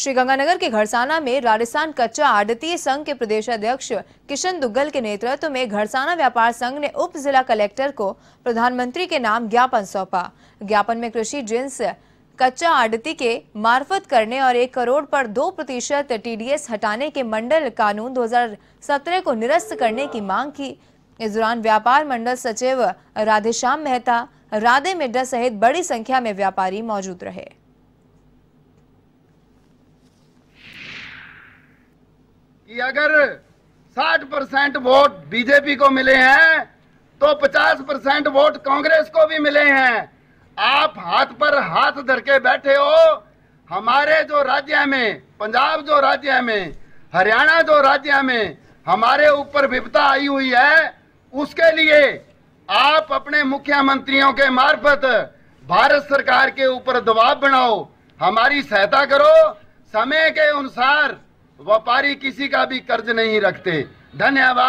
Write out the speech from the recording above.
श्रीगंगानगर के घरसाना में राजस्थान कच्चा आड़तीय संघ के प्रदेश अध्यक्ष किशन दुग्गल के नेतृत्व में घरसाना व्यापार संघ ने उप जिला कलेक्टर को प्रधानमंत्री के नाम ज्ञापन सौंपा। ज्ञापन में कृषि जिन्स कच्चा आड़ती के मार्फत करने और एक करोड़ पर दो प्रतिशत टीडीएस हटाने के मंडल कानून 2017 को निरस्त करने की मांग की। इस दौरान व्यापार मंडल सचिव राधेश्याम मेहता, राधे मिड्डा सहित बड़ी संख्या में व्यापारी मौजूद रहे। कि अगर 60 परसेंट वोट बीजेपी को मिले हैं तो 50 परसेंट वोट कांग्रेस को भी मिले हैं। आप हाथ पर हाथ धर के बैठे हो। हमारे जो राज्य में, पंजाब जो राज्य में, हरियाणा जो राज्य में हमारे ऊपर विपदा आई हुई है, उसके लिए आप अपने मुख्यमंत्रियों के मार्फत भारत सरकार के ऊपर दबाव बनाओ। हमारी सहायता करो। समय के अनुसार व्यापारी किसी का भी कर्ज नहीं रखते। धन्यवाद।